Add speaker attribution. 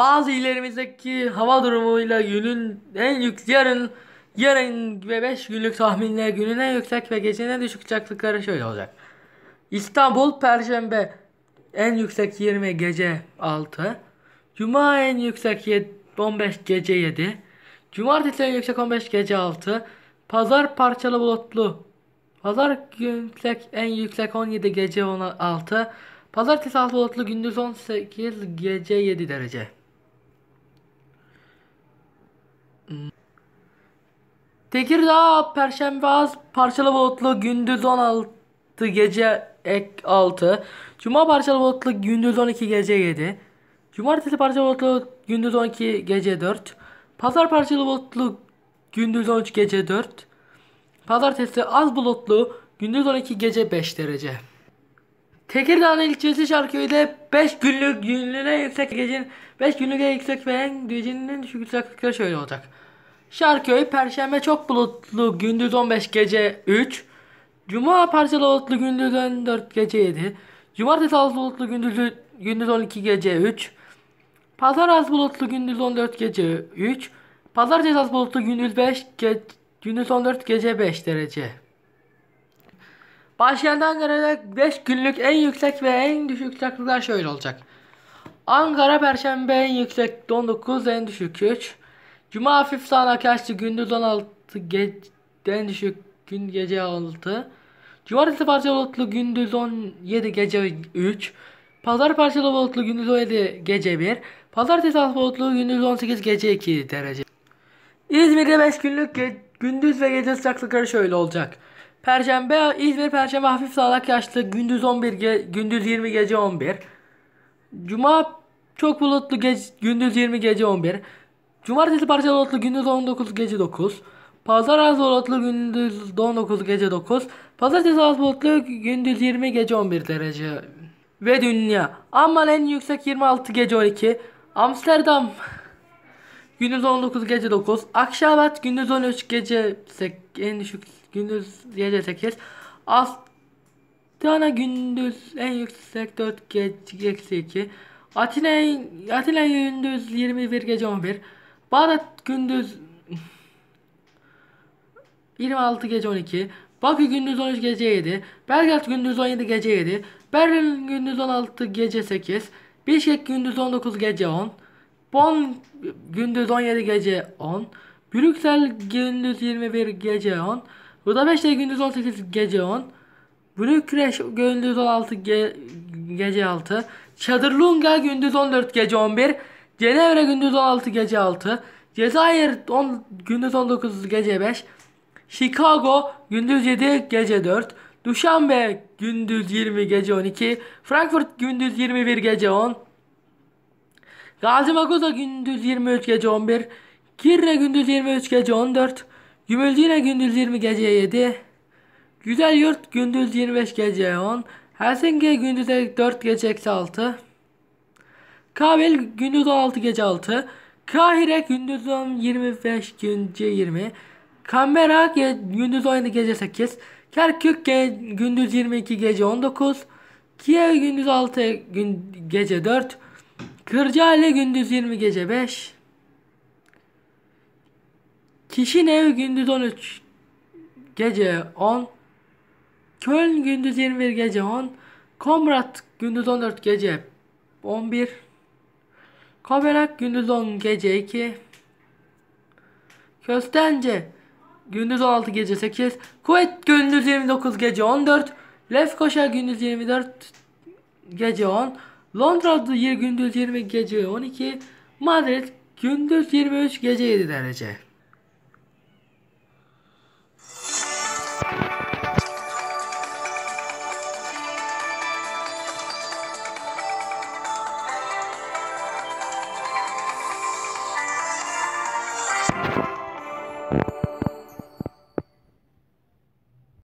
Speaker 1: bazı ilerimizdeki hava durumuyla günün en yüksek yarın yarın ve 5 günlük tahminler günün en yüksek ve gecenin en düşük sıcaklıkları şöyle olacak. İstanbul Perşembe en yüksek 20 gece 6. Cuma en yüksek 15 gece 7. Cumartesi en yüksek 15 gece 6. Pazar parçalı bulutlu. Pazar yüksek en yüksek 17 gece 16. Pazartesi az bulutlu gündüz 18 gece 7 derece. Tekirdağ Perşembe az parçalı bulutlu gündüz 16 gece ek 6. Cuma parçalı bulutlu gündüz 12 gece 7. Cumartesi parçalı bulutlu gündüz 12 gece 4. Pazar parçalı bulutlu gündüz 13 gece 4. Pazartesi az bulutlu gündüz 12 gece 5 derece. Tekirdağ ilçesi Şarköy'de 5 günlük günlüğüne yüksek gecenin 5 günlük en yüksek ve en gecenin en düşük yükseklikleri şöyle olacak. Şarköy Perşembe çok bulutlu gündüz 15 gece 3. Cuma parçalı bulutlu gündüz 14 gece 7. Cumartesi az bulutlu gündüz, gündüz 12 gece 3. Pazar az bulutlu gündüz 14 gece 3. Pazartesi az bulutlu gündüz 5 ge gündüz 14 gece 5 derece. Başkent Ankara'da 5 günlük en yüksek ve en düşük sıcaklıklar şöyle olacak. Ankara Perşembe en yüksek 19 en düşük 3. Cuma hafif sağanak yağışlı gündüz 16 gece en düşük gün gece 6. Cumartesi parçalı bulutlu gündüz 17 gece 3. Pazar parçalı bulutlu gündüz 17 gece 1. Pazartesi az bulutlu gündüz 18 gece 2 derece. İzmir'de 5 günlük gündüz ve gece sıcaklıkları şöyle olacak. Perşembe İzmir Perşembe hafif sağanak yağışlı gündüz 11 ge gündüz 20 gece 11. Cuma çok bulutlu gece, gündüz 20 gece 11. Cumartesi parçalı bulutlu gündüz 19 gece 9. Pazar az bulutlu gündüz 19 gece 9. Pazartesi az bulutlu gündüz 20 gece 11 derece. Ve dünya. Amman en yüksek 26 gece 12. Amsterdam gündüz 19 gece 9. Akşabat gündüz 13 gece 8, en düşük gündüz gece 8. Astana gündüz en yüksek 4 gece 2. Atina, Atina gündüz 21 gece 11. Bağdat gündüz 26 gece 12. Bakü gündüz 13 gece 7. Belgrad gündüz 17 gece 7. Berlin gündüz 16 gece 8. Bişkek gündüz 19 gece 10. Bonn gündüz 17 gece 10. Brüksel gündüz 21 gece 10. Budapeşte gündüz 18 gece 10. Bükreş gündüz 16 ge gece 6. Çadırlunga gündüz 14 gece 11. Cenevre gündüz 16 gece 6. Cezayir 10, gündüz 19 gece 5. Chicago gündüz 7 gece 4. Duşanbe gündüz 20 gece 12. Frankfurt gündüz 21 gece 10. Gazi Maguza gündüz 23 gece 11. Kirne gündüz 23 gece 14. Gümülcine gündüz 20 gece 7. Güzel Yurt gündüz 25 gece 10. Helsinki gündüz 4 gece eksi 6. Kabil gündüz 16 gece 6. Kahire gündüz 25 gece 20. Canberra gündüz 17 gece 8. Kerkük gündüz 22 gece 19. Kiev gündüz 6 gün gece 4. Kırcaali gündüz 20 gece 5. Kişinev gündüz 13 gece 10. Köln gündüz 21 gece 10. Komrat gündüz 14 gece 11. Kopenhag gündüz 10 gece 2. Köstence gündüz 16 gece 8. Kuveyt gündüz 29 gece 14. Lefkoşa gündüz 24 gece 10. Londra'da gündüz 20 gece 12. Madrid gündüz 23 gece 7 derece.